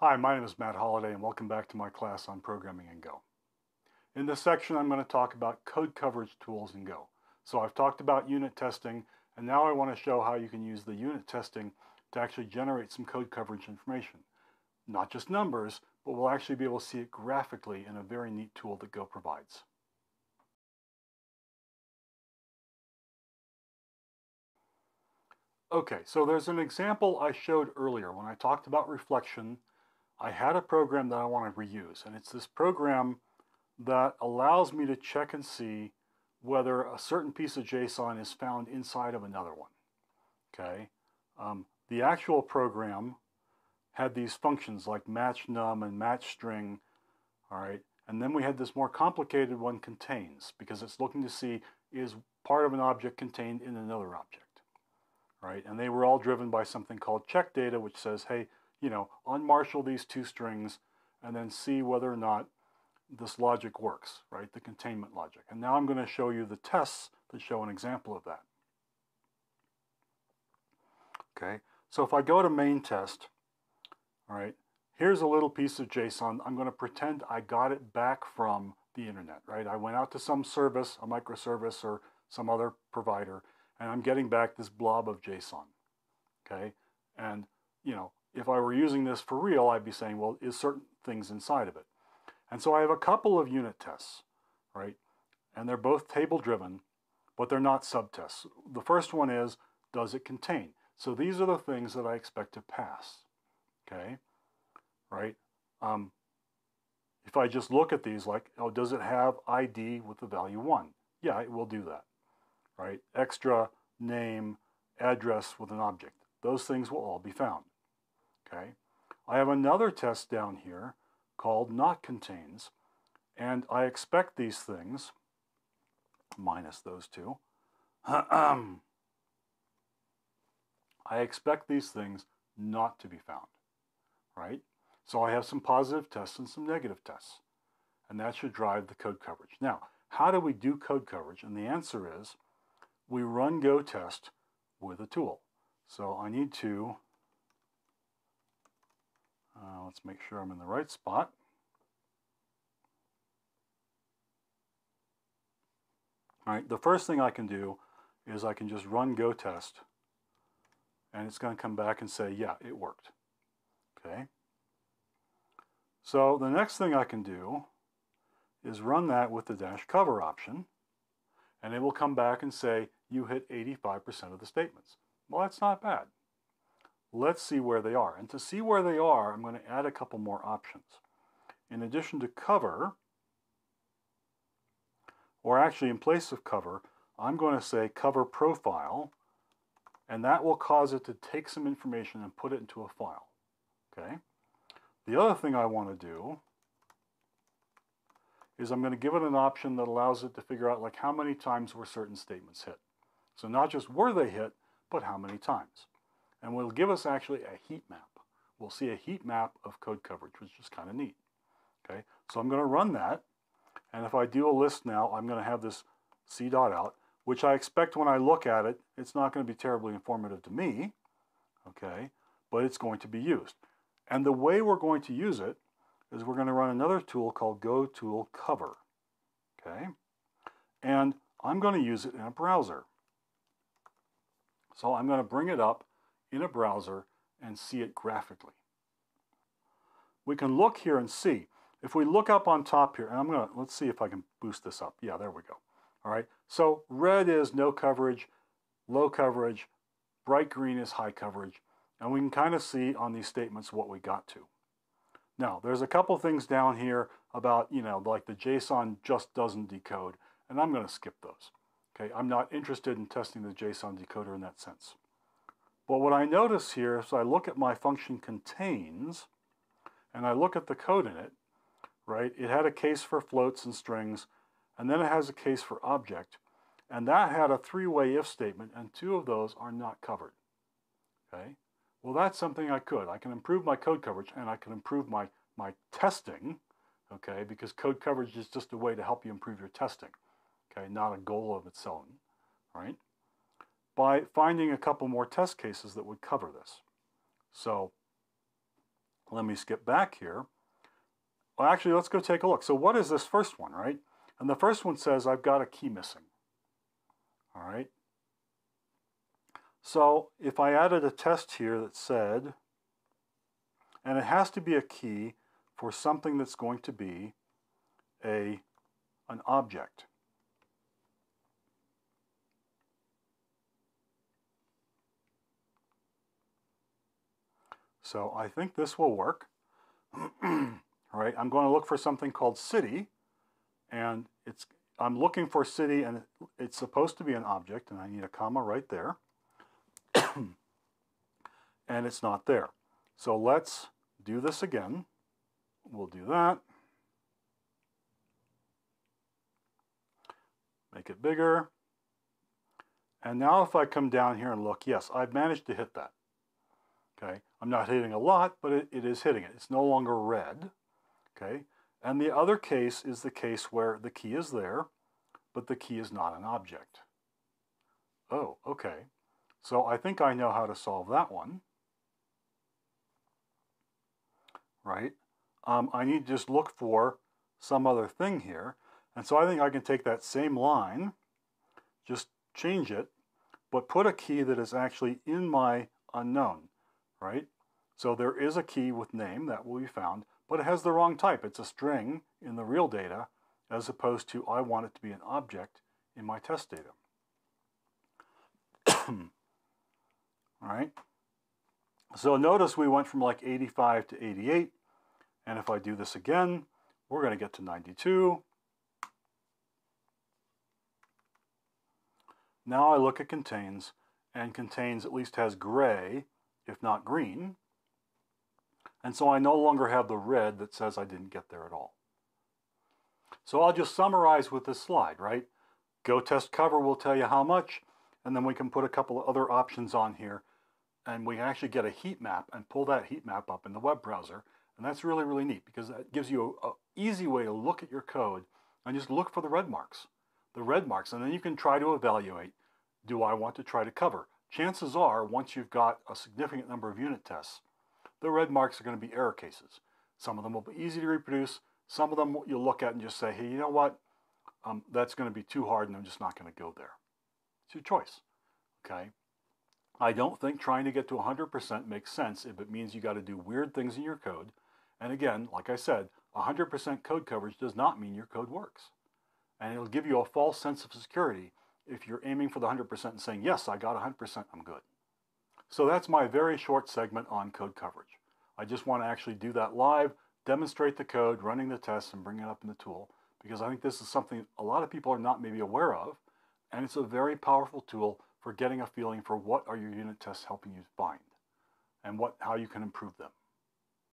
Hi, my name is Matt Holloway and welcome back to my class on programming in Go. In this section I'm going to talk about code coverage tools in Go. So I've talked about unit testing and now I want to show how you can use the unit testing to actually generate some code coverage information. Not just numbers, but we'll actually be able to see it graphically in a very neat tool that Go provides. Okay, so there's an example I showed earlier when I talked about reflection. I had a program that I want to reuse, and it's this program that allows me to check and see whether a certain piece of JSON is found inside of another one. Okay, um, the actual program had these functions like match num and match string, all right, and then we had this more complicated one contains because it's looking to see is part of an object contained in another object right? And they were all driven by something called check data, which says, hey, you know, unmarshal these two strings and then see whether or not this logic works, right? The containment logic. And now I'm going to show you the tests that show an example of that. Okay, so if I go to main test, all right, here's a little piece of JSON. I'm going to pretend I got it back from the internet, right? I went out to some service, a microservice or some other provider, and I'm getting back this blob of JSON. Okay, and you know, if I were using this for real, I'd be saying, well, is certain things inside of it? And so I have a couple of unit tests, right? And they're both table driven, but they're not subtests. The first one is, does it contain? So these are the things that I expect to pass, okay? Right? Um, if I just look at these like, oh, does it have ID with the value 1? Yeah, it will do that right? Extra, name, address with an object. Those things will all be found, okay? I have another test down here called not contains, and I expect these things, minus those two, I expect these things not to be found, right? So I have some positive tests and some negative tests, and that should drive the code coverage. Now, how do we do code coverage? And the answer is we run go test with a tool. So I need to, uh, let's make sure I'm in the right spot. All right, the first thing I can do is I can just run go test and it's going to come back and say, yeah, it worked. Okay. So the next thing I can do is run that with the dash cover option and it will come back and say, you hit 85% of the statements. Well, that's not bad. Let's see where they are. And to see where they are, I'm going to add a couple more options. In addition to cover, or actually in place of cover, I'm going to say cover profile, and that will cause it to take some information and put it into a file. Okay. The other thing I want to do is I'm going to give it an option that allows it to figure out like how many times were certain statements hit. So not just were they hit, but how many times. And will give us actually a heat map. We'll see a heat map of code coverage, which is kind of neat. Okay, so I'm going to run that. And if I do a list now, I'm going to have this c dot out, which I expect when I look at it, it's not going to be terribly informative to me, okay, but it's going to be used. And the way we're going to use it is we're going to run another tool called Go Tool Cover, okay, and I'm going to use it in a browser. So I'm going to bring it up in a browser and see it graphically. We can look here and see. If we look up on top here, and I'm going to, let's see if I can boost this up. Yeah, there we go. All right, so red is no coverage, low coverage, bright green is high coverage, and we can kind of see on these statements what we got to. Now, there's a couple things down here about, you know, like the JSON just doesn't decode, and I'm going to skip those. Okay, I'm not interested in testing the JSON decoder in that sense. But what I notice here is I look at my function contains, and I look at the code in it, right? It had a case for floats and strings, and then it has a case for object, and that had a three-way if statement, and two of those are not covered. Okay, well that's something I could. I can improve my code coverage, and I can improve my, my testing, okay, because code coverage is just a way to help you improve your testing okay, not a goal of its own, right? By finding a couple more test cases that would cover this. So let me skip back here. Well, actually, let's go take a look. So what is this first one, right? And the first one says I've got a key missing. All right. So if I added a test here that said, and it has to be a key for something that's going to be a, an object. So I think this will work. All right, I'm going to look for something called city, and it's I'm looking for city, and it's supposed to be an object, and I need a comma right there, and it's not there. So let's do this again. We'll do that. Make it bigger. And now if I come down here and look, yes, I've managed to hit that. Okay, I'm not hitting a lot, but it, it is hitting it. It's no longer red. Okay, and the other case is the case where the key is there, but the key is not an object. Oh, okay. So I think I know how to solve that one. Right? Um, I need to just look for some other thing here. And so I think I can take that same line, just change it, but put a key that is actually in my unknown, right? So there is a key with name that will be found, but it has the wrong type. It's a string in the real data as opposed to I want it to be an object in my test data. All right. So notice we went from like 85 to 88. And if I do this again, we're going to get to 92. Now I look at contains, and contains at least has gray, if not green. And so I no longer have the red that says I didn't get there at all. So I'll just summarize with this slide, right? Go test cover will tell you how much, and then we can put a couple of other options on here, and we actually get a heat map and pull that heat map up in the web browser. And that's really, really neat because that gives you an easy way to look at your code and just look for the red marks. The red marks, and then you can try to evaluate, do I want to try to cover? Chances are, once you've got a significant number of unit tests, the red marks are going to be error cases. Some of them will be easy to reproduce. Some of them you'll look at and just say, hey, you know what? Um, that's going to be too hard and I'm just not going to go there. It's your choice. Okay? I don't think trying to get to 100% makes sense if it means you got to do weird things in your code. And again, like I said, 100% code coverage does not mean your code works. And it'll give you a false sense of security if you're aiming for the 100% and saying, yes, I got 100%, I'm good. So that's my very short segment on code coverage. I just want to actually do that live, demonstrate the code, running the tests, and bring it up in the tool because I think this is something a lot of people are not maybe aware of, and it's a very powerful tool for getting a feeling for what are your unit tests helping you find and what how you can improve them.